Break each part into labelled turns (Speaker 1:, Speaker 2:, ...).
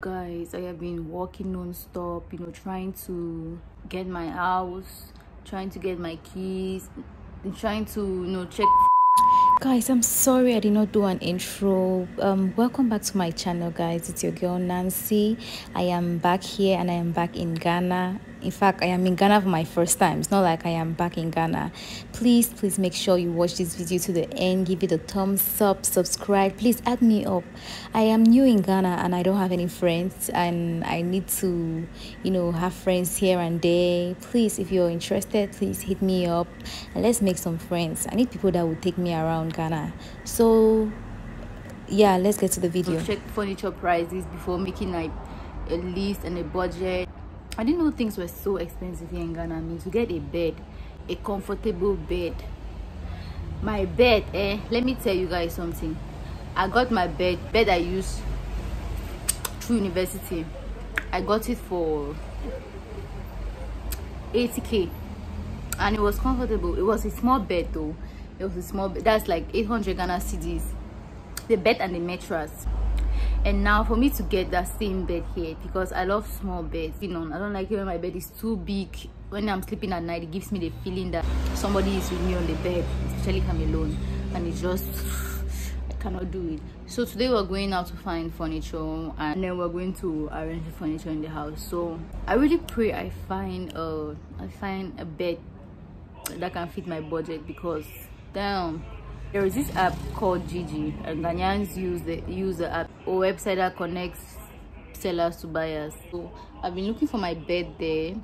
Speaker 1: guys i have been working non-stop you know trying to get my house trying to get my keys and trying to you know check
Speaker 2: guys i'm sorry i did not do an intro. Um welcome back to my channel guys. It's your girl nancy. I am back here and i am back in ghana in fact i am in ghana for my first time. It's not like i am back in ghana. Please please make sure you watch this video to the end. Give it a thumbs up subscribe. Please add me up. I am new in ghana and i don't have any friends and i need to you know have friends here and there. Please if you're interested please hit me up and let's make some friends. I need people that will take me around ghana. So yeah let's get to the video.
Speaker 1: check furniture prices before making like a list and a budget I didn't know things were so expensive here in Ghana. I mean, to get a bed, a comfortable bed. My bed, eh? Let me tell you guys something. I got my bed, bed I use through university. I got it for 80k, and it was comfortable. It was a small bed though. It was a small bed. That's like 800 Ghana cedis. The bed and the mattress and now for me to get that same bed here because i love small beds you know i don't like it when my bed is too big. When i'm sleeping at night it gives me the feeling that somebody is with me on the bed especially if i'm alone and it's just i cannot do it. So today we're going out to find furniture and then we're going to arrange the furniture in the house. So i really pray i find a i find a bed that can fit my budget because damn there is this app called Jiji, and Ghanaians use the use the app or website that connects sellers to buyers. So I've been looking for my bed there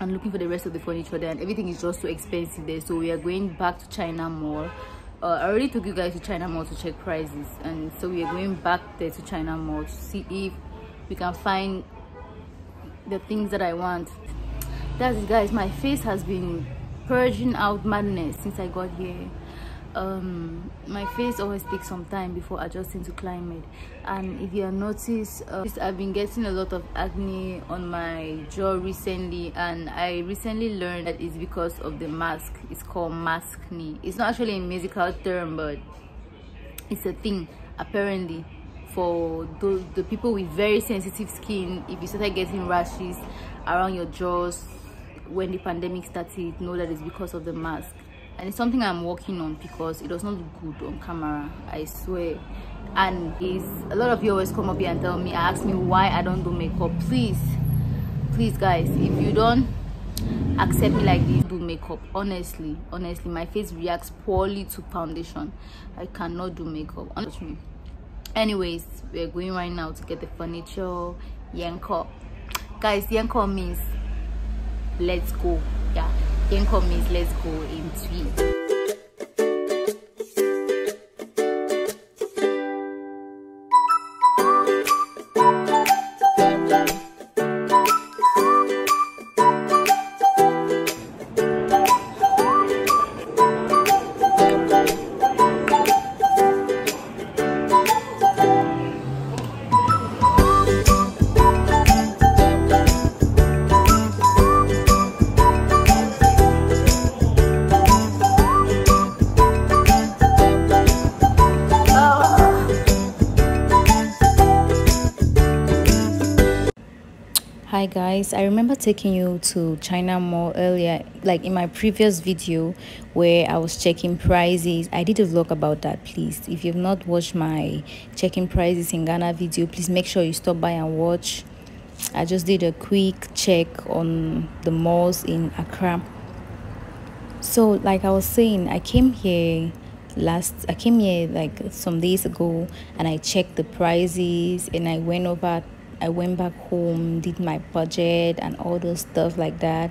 Speaker 1: and looking for the rest of the furniture there and everything is just so expensive there. So we are going back to China Mall. Uh, I already took you guys to China Mall to check prices and so we are going back there to China Mall to see if we can find the things that I want. That's it guys, my face has been purging out madness since I got here um my face always takes some time before adjusting to climate. And if you have noticed uh, i've been getting a lot of acne on my jaw recently. And i recently learned that it's because of the mask. It's called maskne it's not actually a medical term but it's a thing apparently for the, the people with very sensitive skin. If you started getting rashes around your jaws when the pandemic started know that it's because of the mask and it's something i'm working on because it does not look good on camera i swear. And is a lot of you always come up here and tell me ask me why i don't do makeup. Please please guys if you don't accept me like this do makeup. Honestly honestly my face reacts poorly to foundation. I cannot do makeup. Honestly. Anyways we're going right now to get the furniture. Yanko. Guys yanko means let's go. Yeah Genko means let's go into it.
Speaker 2: Hi guys. I remember taking you to china mall earlier like in my previous video where i was checking prices. I did a vlog about that please. If you've not watched my checking prices in ghana video please make sure you stop by and watch. I just did a quick check on the malls in accra. So like i was saying i came here last i came here like some days ago and i checked the prices and i went over I went back home, did my budget and all those stuff like that.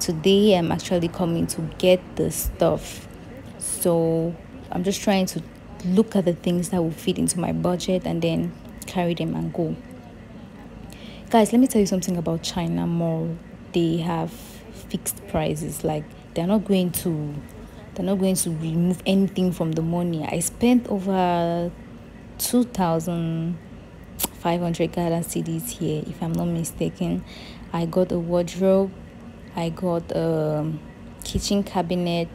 Speaker 2: Today I'm actually coming to get the stuff. So I'm just trying to look at the things that will fit into my budget and then carry them and go. Guys, let me tell you something about China Mall. They have fixed prices. Like they're not going to they're not going to remove anything from the money. I spent over two thousand 500 Ghana cedis here if i'm not mistaken i got a wardrobe i got a um, kitchen cabinet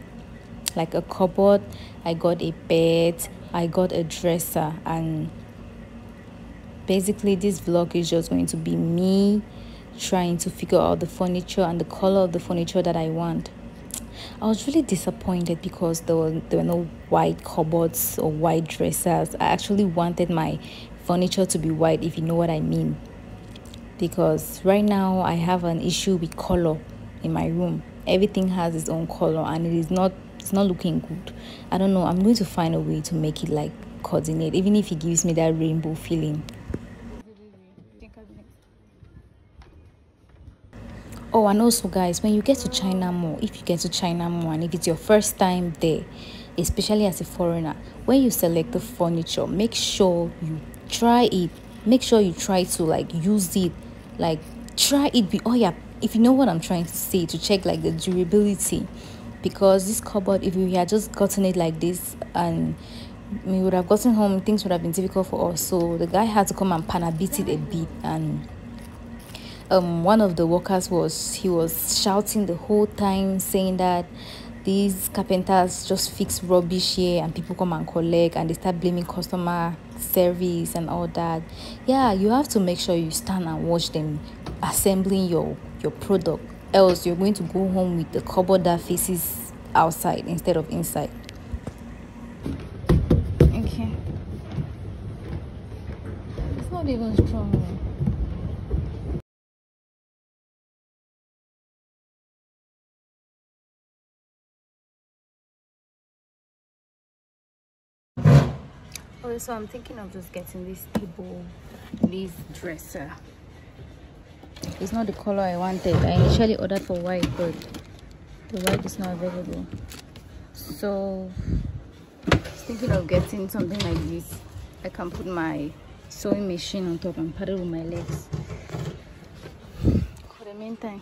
Speaker 2: like a cupboard i got a bed i got a dresser and
Speaker 1: basically this vlog is just going to be me trying to figure out the furniture and the color of the furniture that I want. I was really disappointed because there were, there were no white cupboards or white dressers. I actually wanted my furniture to be white, if you know what I mean. Because right now I have an issue with color in my room. Everything has its own color and it is not it's not looking good. I don't know. I'm going to find a way to make it like coordinate, even if it gives me that rainbow feeling. oh and also guys when you get to china mall, if you get to china mall, and if it's your first time there especially as a foreigner when you select the furniture make sure you try it. Make sure you try to like use it. Like try it be oh yeah if you know what i'm trying to say to check like the durability. Because this cupboard if we had just gotten it like this and we would have gotten home things would have been difficult for us. So the guy had to come and panabit it a bit and um, one of the workers was he was shouting the whole time saying that these carpenters just fix rubbish here and people come and collect and they start blaming customer service and all that. Yeah you have to make sure you stand and watch them assembling your your product. Else you're going to go home with the cupboard that faces outside instead of inside. Okay. It's not even strong So I'm thinking of just getting this table, this dresser. It's not the color I wanted. I initially ordered for white, but the white is not available. So, thinking of getting something like this. I can put my sewing machine on top and paddle with my legs. For the meantime.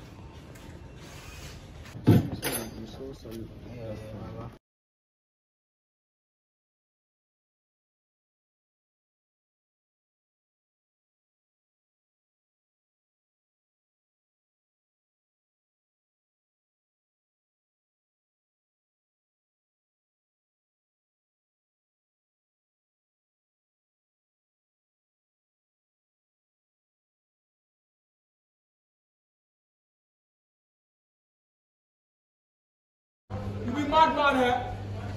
Speaker 3: Madman, eh?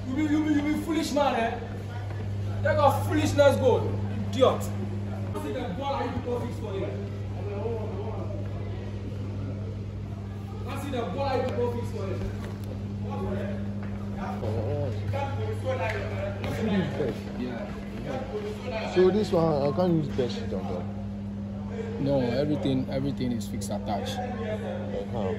Speaker 3: You be, you be, you be foolish man, eh? Take a foolishness go, idiot. See the ball I people fix for you. I see the ball I people fix for you.
Speaker 4: So this one, I can't use bed sheet on top.
Speaker 3: No, everything, everything is fixed attached.
Speaker 4: Like how?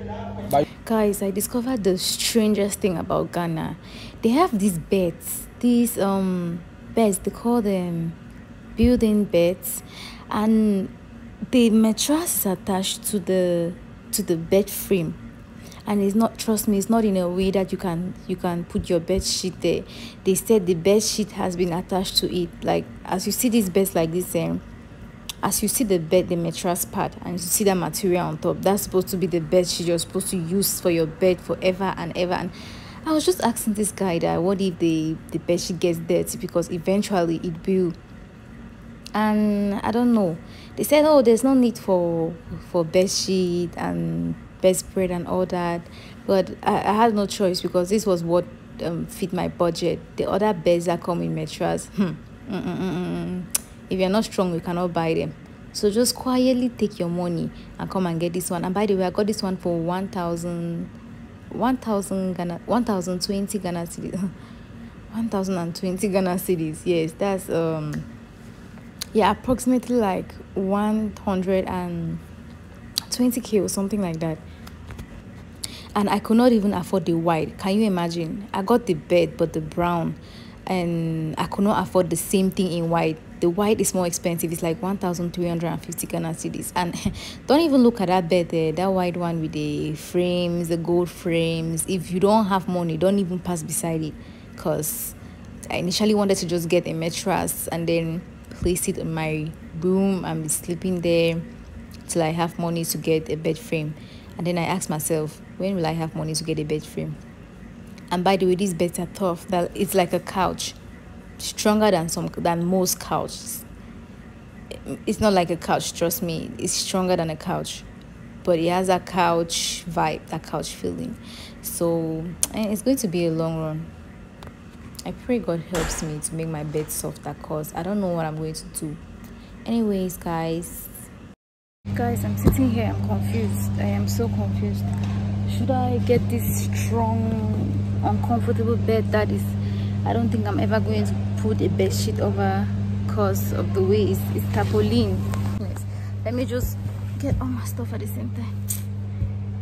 Speaker 3: By
Speaker 1: guys i discovered the strangest thing about ghana they have these beds these um beds they call them building beds and the mattress is attached to the to the bed frame and it's not trust me it's not in a way that you can you can put your bed sheet there they said the bed sheet has been attached to it like as you see these beds like this um, as you see the bed the mattress pad and you see that material on top that's supposed to be the bed sheet you're supposed to use for your bed forever and ever. And i was just asking this guy that what if the the bed sheet gets dirty? Because eventually it will. And i don't know. They said oh there's no need for for bed sheet and bedspread and all that. But I, I had no choice because this was what um, fit my budget. The other beds that come in mattress hmm, mm, mm, mm, if you're not strong you cannot buy them. So just quietly take your money and come and get this one. And by the way i got this one for 1000 1000 ghana 1020 ghana cedis 1020 ghana cedis. Yes that's um yeah approximately like 120k or something like that. And i could not even afford the white. Can you imagine? I got the bed but the brown and i could not afford the same thing in white. The white is more expensive. It's like 1350 ghana cedis. And don't even look at that bed there. That white one with the frames the gold frames. If you don't have money don't even pass beside it. Because i initially wanted to just get a mattress and then place it in my room. And be sleeping there till i have money to get a bed frame. And then i asked myself when will i have money to get a bed frame and by the way these better tough that it's like a couch. Stronger than some than most couches. It's not like a couch trust me. It's stronger than a couch. But it has that couch vibe that couch feeling. So eh, it's going to be a long run. I pray god helps me to make my bed softer cause i don't know what i'm going to do. Anyways guys. Guys i'm sitting here. I'm confused. I am so confused. Should i get this strong uncomfortable bed that is i don't think i'm ever going to put a bed sheet over because of the way it's, it's tarpaulin. Let me just get all my stuff at the same time.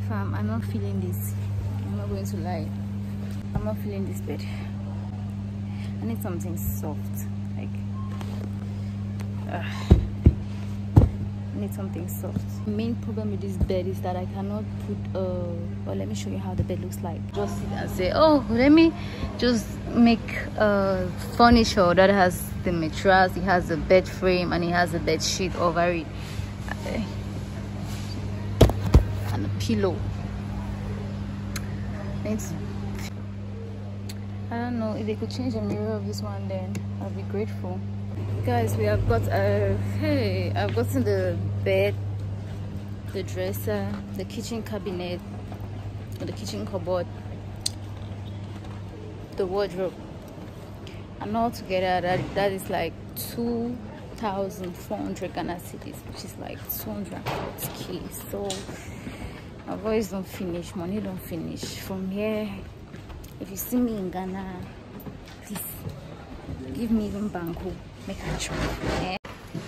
Speaker 1: Fam i'm not feeling this. I'm not going to lie. I'm not feeling this bed. I need something soft like uh need something soft. The main problem with this bed is that i cannot put uh well let me show you how the bed looks like. Just sit and say oh let me just make a furniture that has the mattress it has a bed frame and it has a bed sheet over it. And a pillow. It's i don't know if they could change the mirror of this one then i'll be grateful guys we have got a hey i've gotten the bed the dresser the kitchen cabinet the kitchen cupboard the wardrobe. And all together that that is like 2400 ghana cedis which is like 240k so my voice don't finish money don't finish. From here if you see me in ghana please give me even banku make a choice yeah.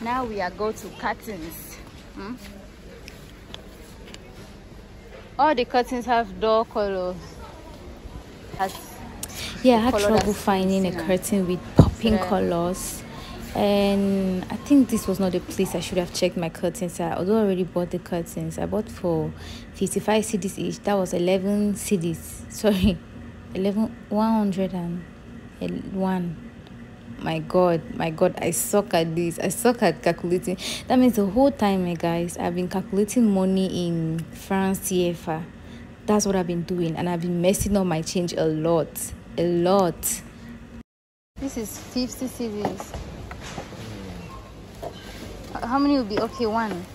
Speaker 1: now we are go to curtains. Hmm? all the curtains have door colors. Has yeah i had trouble finding a curtain with popping so colors. And i think this was not the place i should have checked my curtains at. Although i already bought the curtains i bought for 55 cedis each. That was 11 cedis sorry. 11 101 my god my god i suck at this i suck at calculating. That means the whole time eh, guys i've been calculating money in francs CFA. that's what i've been doing and i've been messing up my change a lot a lot. This is 50 cedis how many will be? Okay one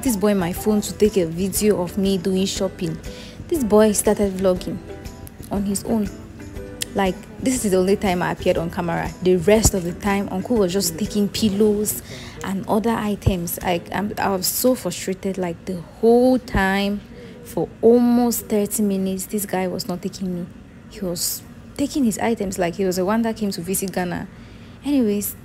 Speaker 1: gave this boy my phone to take a video of me doing shopping. This boy started vlogging on his own. Like this is the only time i appeared on camera. The rest of the time uncle was just taking pillows and other items. I, I'm, I was so frustrated like the whole time for almost 30 minutes this guy was not taking me. He was taking his items like he was the one that came to visit ghana. Anyways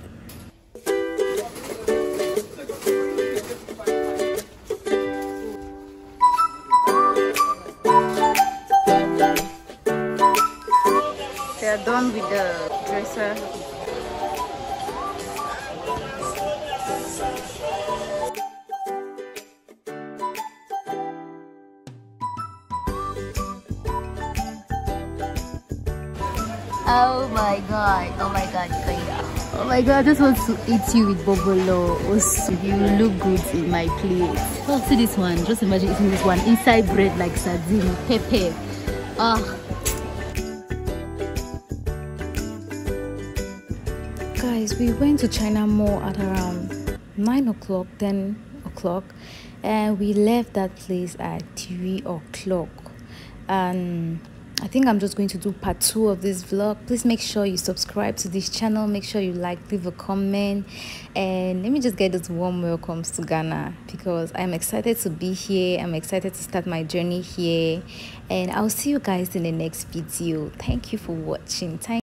Speaker 1: are with the dresser Oh my god, oh my god, Oh my god, I just want to eat you with bobolo. Oh, you look good in my plate. Oh, see this one. Just imagine eating this one inside bread like sardine, pepper. Ah. Oh. Guys we went to china mall at around 9 o'clock 10 o'clock and we left that place at 3 o'clock and I think I'm just going to do part two of this vlog. Please make sure you subscribe to this channel. Make sure you like, leave a comment. And let me just get those warm welcomes to Ghana because I'm excited to be here. I'm excited to start my journey here. And I'll see you guys in the next video. Thank you for watching. Thank